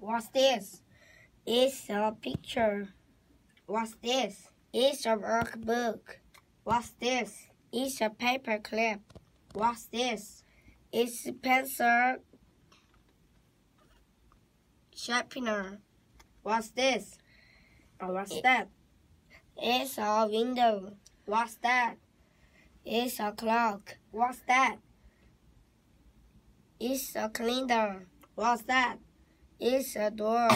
What's this? It's a picture. What's this? It's a workbook. What's this? It's a paper clip. What's this? It's a pencil sharpener. What's this? Oh, what's It- that? It's a window. What's that? It's a clock. What's that? It's a calendar. What's that? It's a door.